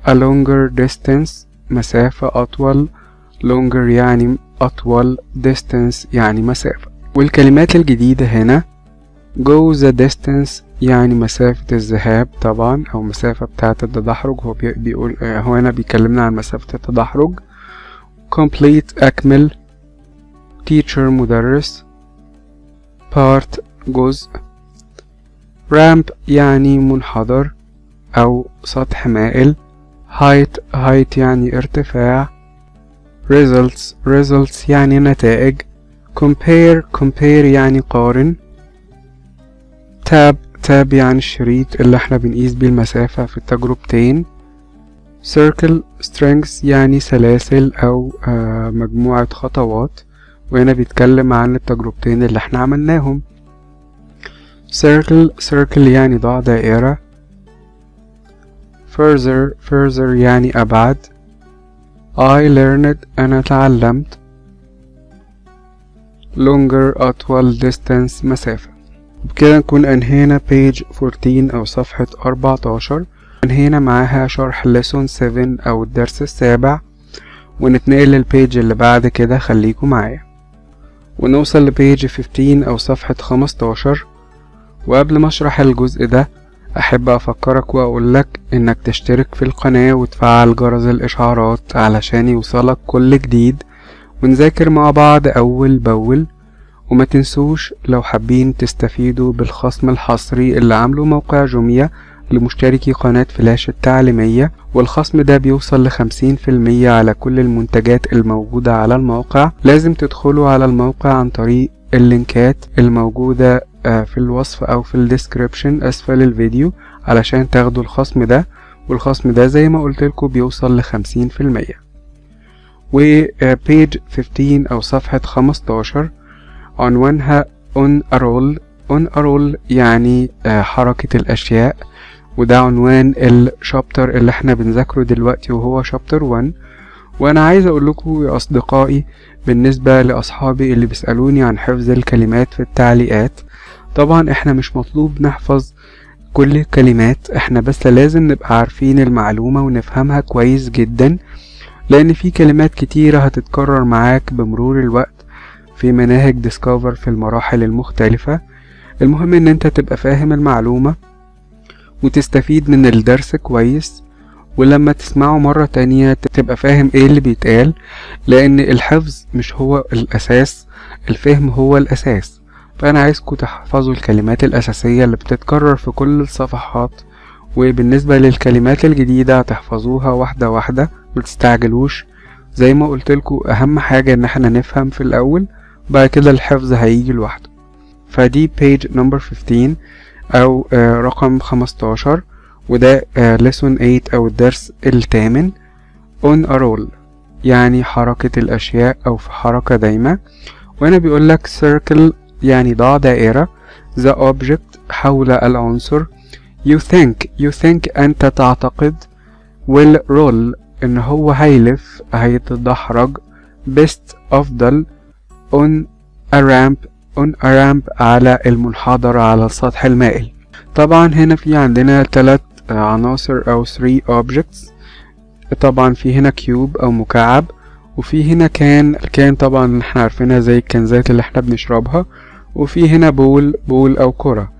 Speaker 1: a longer distance مسافة أطول longer يعني أطول distance يعني مسافة. والكلمات الجديدة هنا go the distance يعني مسافة الذهاب طبعا أو مسافة بتاعة التدحرج. هو بيقول هو هنا بيكلمنا عن مسافة التدحرج. Complete أكمل. Teacher مدرس. Part جزء. Ramp يعني منحدر أو سطح مائل. Height height يعني ارتفاع. Results results يعني نتائج. Compare compare يعني قارن. Tab tab يعني الشريط اللي إحنا بنقيس بيه المسافة في التجربتين circle strengths يعني سلاسل أو آه مجموعة خطوات. وهنا بيتكلم عن التجربتين اللي إحنا عملناهم. circle circle يعني ضع دائرة. further further يعني أبعد. I learned أنا تعلمت. longer أطول distance مسافة. وبكده نكون أنهينا page 14 أو صفحة 14 أنهينا معاها شرح lesson 7 أو الدرس السابع. ونتنقل للبيج اللي بعد كده خليكم معايا. ونوصل لبيج 15 أو صفحة 15 وقبل ما أشرح الجزء ده أحب أفكرك وأقولك إنك تشترك في القناة وتفعل جرس الإشعارات علشان يوصلك كل جديد. ونذاكر مع بعض أول بأول. وما تنسوش لو حابين تستفيدوا بالخصم الحصري اللي عامله موقع جوميا لمشتركي قناة فلاش التعليمية والخصم ده بيوصل لخمسين في المية على كل المنتجات الموجودة على الموقع. لازم تدخلوا على الموقع عن طريق اللينكات الموجودة آه، في الوصف أو في ال description اسفل الفيديو علشان تاخدوا الخصم ده. والخصم ده زي ما قلت لكم بيوصل لخمسين في المية. و page 15 أو صفحة 15 عنوانها on a roll on a roll يعني آه، حركة الأشياء. وده عنوان الشابتر اللي إحنا بنذاكره دلوقتي وهو شابتر 1 وأنا عايز أقول لكم يا أصدقائي بالنسبة لأصحابي اللي بيسألوني عن حفظ الكلمات في التعليقات طبعا إحنا مش مطلوب نحفظ كل الكلمات إحنا بس لازم نبقى عارفين المعلومة ونفهمها كويس جدا. لأن في كلمات كتيرة هتتكرر معاك بمرور الوقت. في مناهج ديسكفر في المراحل المختلفة. المهم إن أنت تبقى فاهم المعلومة وتستفيد من الدرس كويس ولما تسمعه مرة تانية تبقى فاهم إيه اللي بيتقال لأن الحفظ مش هو الأساس الفهم هو الأساس. فأنا عايزكم تحفظوا الكلمات الأساسية اللي بتتكرر في كل الصفحات وبالنسبة للكلمات الجديدة هتحفظوها واحدة واحدة متستعجلوش زي ما قلتلكوا أهم حاجة إن إحنا نفهم في الأول بعد كده الحفظ هيجي لوحده. فدي page number 15 أو آه رقم 15 وده آه lesson 8 أو الدرس الثامن. on a roll يعني حركة الأشياء أو في حركة دايمة. وهنا بيقولك circle يعني ضع دائرة. the object حول العنصر. you think you think أنت تعتقد. will roll إن هو هيلف هيتدحرج. best أفضل. On a ramp on a ramp على المنحدر على السطح المائل. طبعا هنا في عندنا ثلاث عناصر أو 3 objects. طبعا في هنا كيوب أو مكعب وفي هنا كان الكان طبعا إحنا عارفينها زي الكنزات اللي إحنا بنشربها وفي هنا ball ball أو كرة.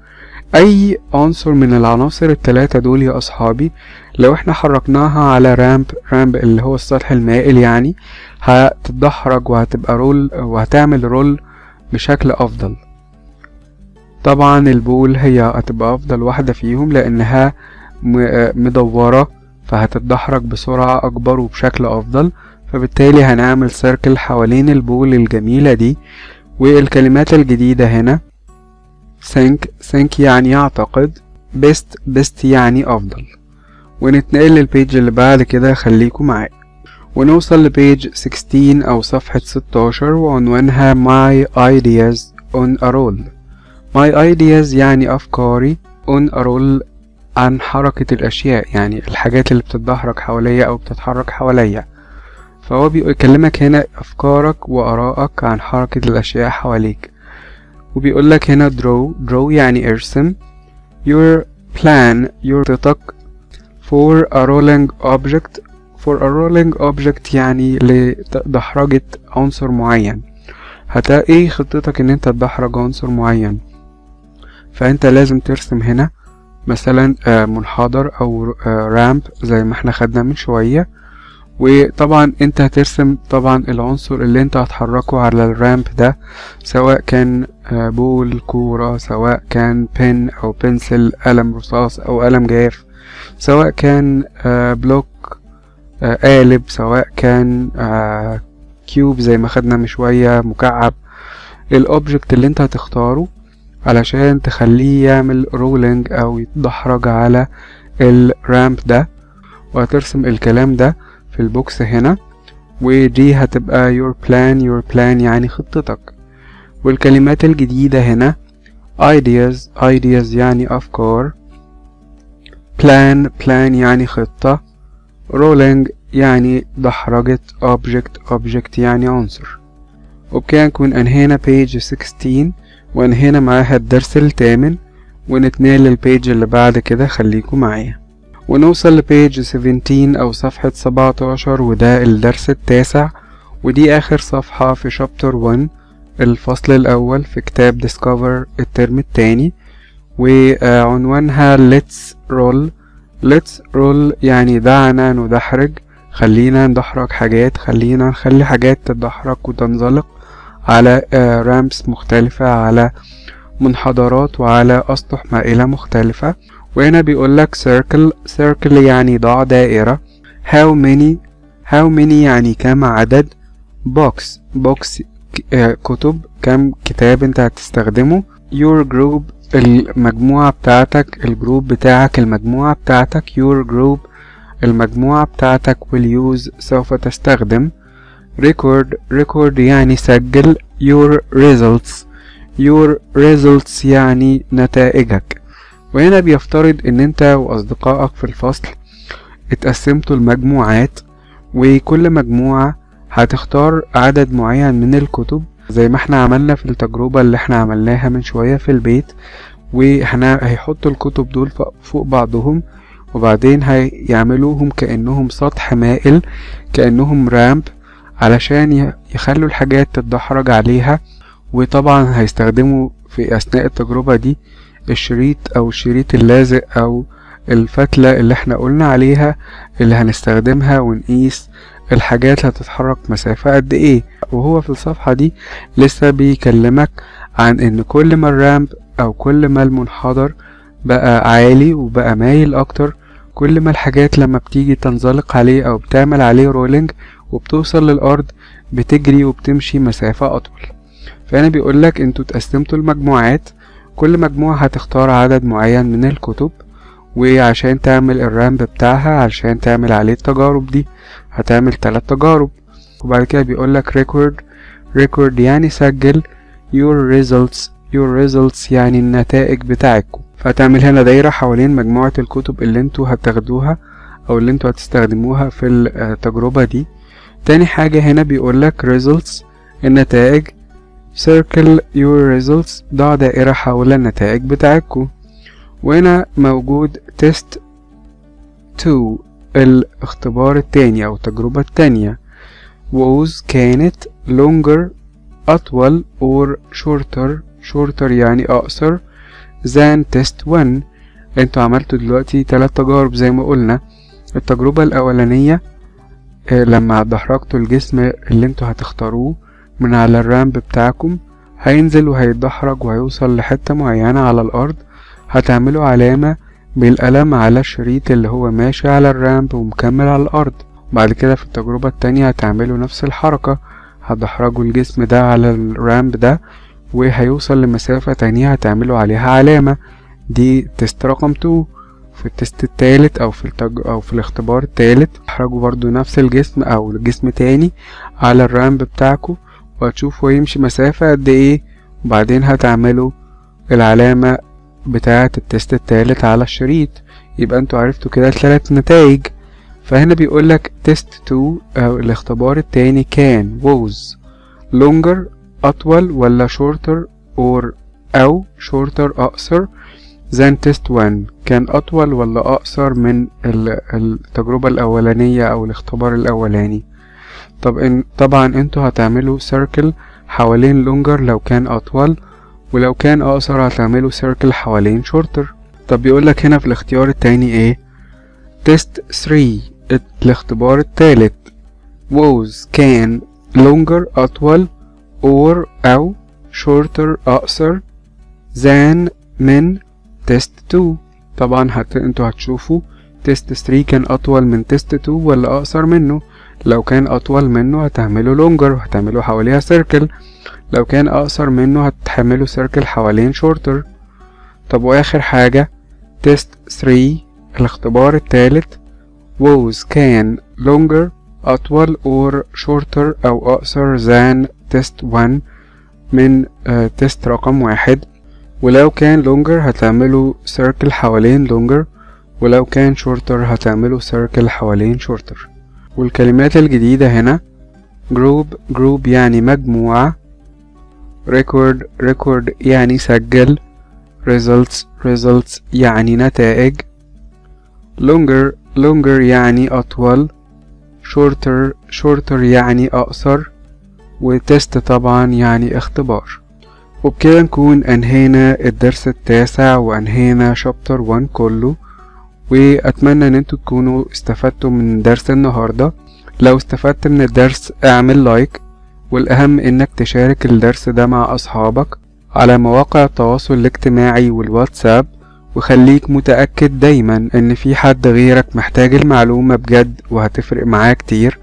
Speaker 1: أي عنصر من العناصر التلاتة دول يا أصحابي لو إحنا حركناها على ramp ramp اللي هو السطح المائل يعني هتتدحرج وهتبقى roll وهتعمل roll بشكل أفضل. طبعا ال ball هي هتبقى أفضل واحدة فيهم لأنها مدورة فهتتدحرج بسرعة أكبر وبشكل أفضل. فبالتالي هنعمل circle حوالين ال ball الجميلة دي. والكلمات الجديدة هنا think think يعني يعتقد best best يعني أفضل. ونتنقل للبيج اللي بعد كده خليكم معايا. ونوصل لبيج 16 أو صفحة 16 وعنوانها my ideas on a roll. My ideas يعني أفكاري on a roll عن حركة الأشياء يعني الحاجات اللي بتتدحرج حواليا أو بتتحرك حواليا. فهو بيكلمك هنا أفكارك وآرائك عن حركة الأشياء حواليك. وبيقولك هنا draw draw يعني ارسم. Your plan your خطتك for a rolling object for a rolling object يعني لدحرجة عنصر معين. هتلاقي خطتك إن أنت تدحرج عنصر معين. فأنت لازم ترسم هنا مثلا منحدر أو رامب زي ما إحنا خدنا من شوية. وطبعا أنت هترسم طبعا العنصر اللي أنت هتحركه على ال ramp ده سواء كان ball كورة سواء كان pen أو pencil قلم رصاص أو قلم جاف. سواء كان block قالب سواء كان cube زي ما خدنا من شوية مكعب. ال object اللي انت هتختاره علشان تخليه يعمل rolling أو يتدحرج على الرامب ده وهترسم الكلام ده في البوكس هنا ودي هتبقى your plan your plan يعني خطتك. والكلمات الجديدة هنا ideas ideas يعني أفكار. Plan plan يعني خطة. rolling يعني دحرجة object object يعني عنصر. وبكده نكون أنهينا page 16 وأنهينا معاها الدرس الثامن ونتنقل للبيج اللي بعد كده. خليكم معايا. ونوصل لبيج 17 أو صفحة 17 وده الدرس التاسع. ودي آخر صفحة في شابتر 1 الفصل الأول في كتاب ديسكفر الترم التاني وعنوانها Let's Roll. Let's Roll. يعني دعنا ندحرج. خلينا ندحرج حاجات. خلينا نخلي حاجات تدحرج وتنزلق على رامبس مختلفة على منحدرات وعلى أسطح مائلة مختلفة. وهنا بيقولك circle. circle يعني ضع دائرة. How many how many يعني كم عدد box. box كتب. كم كتاب انت هتستخدمه. Your group المجموعة بتاعتك الجروب بتاعك المجموعة بتاعتك your group المجموعة بتاعتك will use سوف تستخدم record. record يعني سجل your results. your results يعني نتائجك. وهنا بيفترض إن أنت وأصدقائك في الفصل اتقسمتوا المجموعات وكل مجموعة هتختار عدد معين من الكتب زي ما إحنا عملنا في التجربة اللي إحنا عملناها من شوية في البيت وإحنا هيحطوا الكتب دول فوق بعضهم وبعدين هيعملوهم كأنهم سطح مائل كأنهم رامب علشان يخلوا الحاجات تتدحرج عليها. وطبعا هيستخدموا في أثناء التجربة دي الشريط أو الشريط اللازق أو الفتلة اللي إحنا قلنا عليها اللي هنستخدمها ونقيس الحاجات هتتحرك مسافة قد إيه. وهو في الصفحة دي لسه بيكلمك عن إن كل ما الرامب أو كل ما المنحدر بقى عالي وبقى مايل أكتر كل ما الحاجات لما بتيجي تنزلق عليه أو بتعمل عليه رولينج وبتوصل للأرض بتجري وبتمشي مسافة أطول. فهنا بيقولك إنتوا اتقسمتوا المجموعات كل مجموعة هتختار عدد معين من الكتب وعشان تعمل الرامب بتاعها عشان تعمل عليه التجارب دي. هتعمل تلات تجارب. وبعد كده بيقولك record record يعني سجل your results your results يعني النتائج بتاعتكم. فهتعمل هنا دايرة حوالين مجموعة الكتب اللي أنتوا هتاخدوها أو اللي أنتوا هتستخدموها في التجربة دي. تاني حاجة هنا بيقولك results النتائج. circle your results ضع دائرة حول النتائج بتاعتكم. وهنا موجود test 2 الاختبار التاني أو التجربة التانية. was كانت longer أطول or shorter. shorter يعني أقصر. than test 1 أنتوا عملتوا دلوقتي تلات تجارب زي ما قلنا. التجربة الأولانية لما دحرجتوا الجسم اللي أنتوا هتختاروه من على الرامب بتاعكم هينزل وهيتدحرج وهيوصل لحتة معينة على الأرض. هتعملوا علامة بالقلم على الشريط اللي هو ماشي على الرامب ومكمل على الأرض. بعد كده في التجربة التانية هتعملوا نفس الحركة. هتدحرجوا الجسم ده على الرامب ده وهيوصل لمسافة تانية هتعملوا عليها علامة. دي test رقم 2 في ال test التالت أو في التج... أو في الاختبار التالت دحرجوا برضو نفس الجسم أو جسم تاني على ال ramp بتاعكم وهتشوفوا يمشي مسافة قد إيه. وبعدين هتعملوا العلامة بتاعة ال test التالت على الشريط. يبقى أنتوا عرفتوا كده التلات نتائج فهنا بيقولك test 2 أو الاختبار التاني كان was longer أطول ولا shorter or أو shorter أقصر than test 1 كان أطول ولا أقصر من التجربة الأولانية أو الاختبار الأولاني. طب إن طبعا أنتوا هتعملوا circle حوالين longer لو كان أطول ولو كان أقصر هتعملوا circle حوالين shorter طب بيقولك هنا في الاختيار التاني إيه؟ Test 3 الاختبار التالت. Was كان longer أطول or أو shorter أقصر than من test 2 طبعا هت... أنتوا هتشوفوا test 3 كان أطول من test 2 ولا أقصر منه. لو كان أطول منه هتعملوا longer وهتعملوا حواليها circle لو كان أقصر منه هتعملوا circle حوالين shorter طب وآخر حاجة؟ test 3 الاختبار التالت. was كان longer أطول or shorter أو أقصر than test 1 من test uh, رقم واحد. ولو كان longer هتعملوا circle حوالين longer. ولو كان shorter هتعملوا circle حوالين shorter. والكلمات الجديدة هنا. group group يعني مجموعة. Record record يعني سجل. results results يعني نتائج. longer longer يعني أطول. shorter shorter يعني أقصر. وتست طبعا يعني اختبار. وبكده نكون أنهينا الدرس التاسع وأنهينا شابتر 1 كله. وأتمنى إن أنتوا تكونوا استفدتوا من درس النهاردة. لو استفدت من الدرس اعمل لايك والأهم إنك تشارك الدرس ده مع أصحابك على مواقع التواصل الاجتماعي والواتساب وخليك متأكد دايما إن في حد غيرك محتاج المعلومة بجد وهتفرق معاه كتير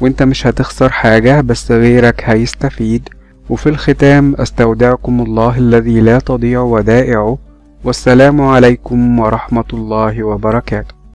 Speaker 1: وإنت مش هتخسر حاجة بس غيرك هيستفيد. وفي الختام أستودعكم الله الذي لا تضيع ودائعه. والسلام عليكم ورحمة الله وبركاته.